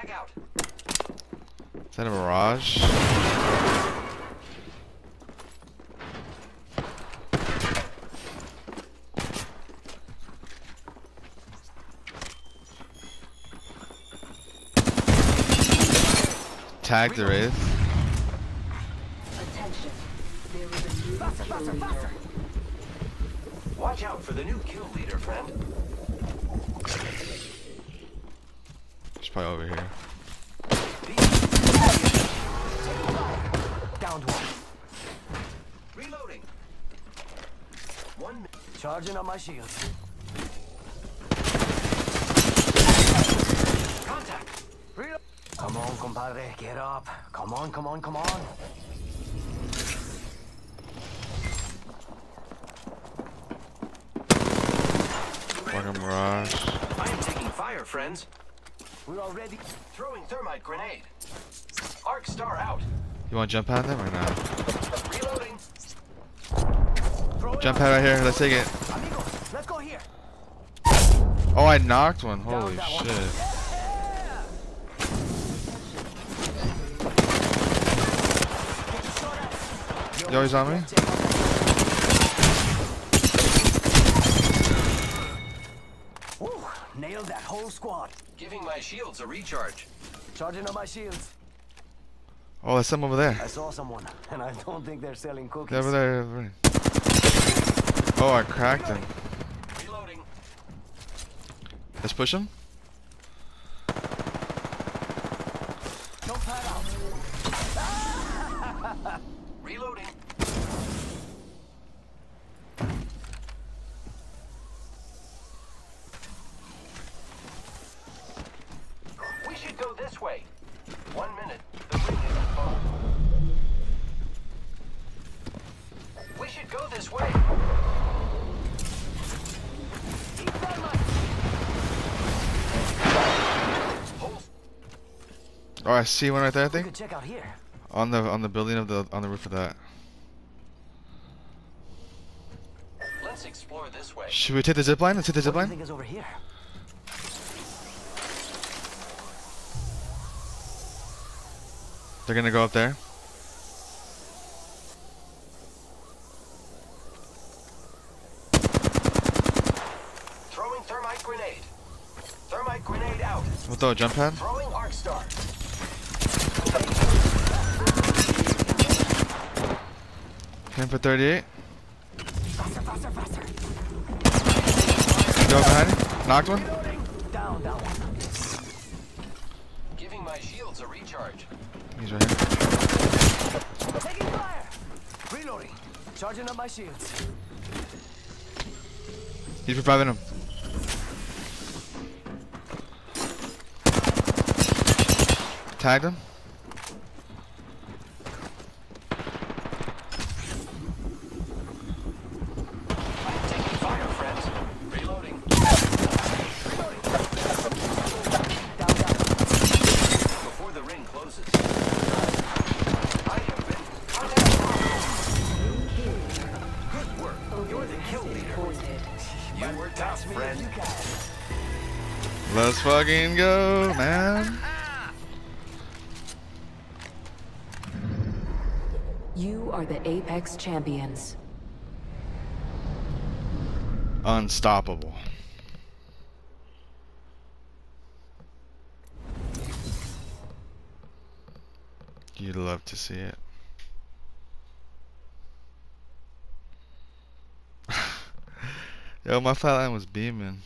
Frag out. Is that a mirage? Tag the Wraith. Attention. There is a new Faster, kill faster, leader. faster. Watch out for the new kill leader, friend. Probably over here. Downed one. Reloading. One. Charging on my shields. Contact. Reload. Come on, compadre. Get up. Come on, come on, come on. Fucking mirage. I am taking fire, friends. We're already throwing thermite grenade. Arc star out. You want to jump pad them or not? Reloading. Jump pad right here. Let's take it. Let's go here. Oh, I knocked one. Holy that one. shit. You always on me? Nailed that whole squad. Giving my shields a recharge. Charging on my shields. Oh, there's some over there. I saw someone, and I don't think they're selling cookies. Over there. Over there. Oh, I cracked him. Reloading. Let's push him. Don't pad out. Reloading. We should way. One minute. The ring is full. We should go this way. Eat thermite. Hold. Oh, I see one right there. I think check out here. on the on the building of the on the roof of that. Let's explore this way. Should we take the zip line? Let's take the zip What do you line. think is over here? They're gonna go up there. Throwing thermite grenade. Thermite grenade out. We'll throw a jump pad. Throwing arc star. Ten for 38. Faster, faster, faster. Go behind you. Knocked one. Down, down. Giving my shields a recharge. He's right here. Taking fire. Reloading. Charging up my shields. He's reviving him. Tagged him. Let's fucking go, man. You are the Apex Champions. Unstoppable. You'd love to see it. Yo, my flatline was beaming.